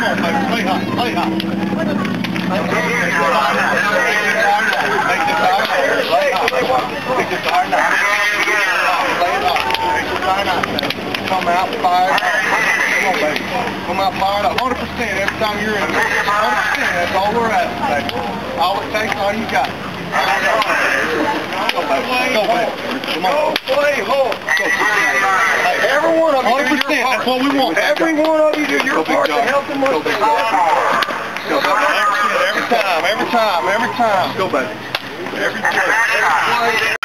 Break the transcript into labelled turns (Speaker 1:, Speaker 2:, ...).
Speaker 1: Come on, baby. Play hot. Play hot. Make the tire now. Play hot. Make the tire now. Play it. Make the tire now. Come out fired. Come on, baby. Come out fired up. 100% every time you're in there. 100%. That's all we're at, baby. All it takes, all you got. Go, baby. Go, baby. Come on.
Speaker 2: Play hard. One of you do
Speaker 1: 100%.
Speaker 2: your part.
Speaker 1: That's what we want.
Speaker 2: Every one of you do your part to help them
Speaker 1: Go,
Speaker 2: with the.
Speaker 1: Every time, every time, every time. Go, baby. Every time.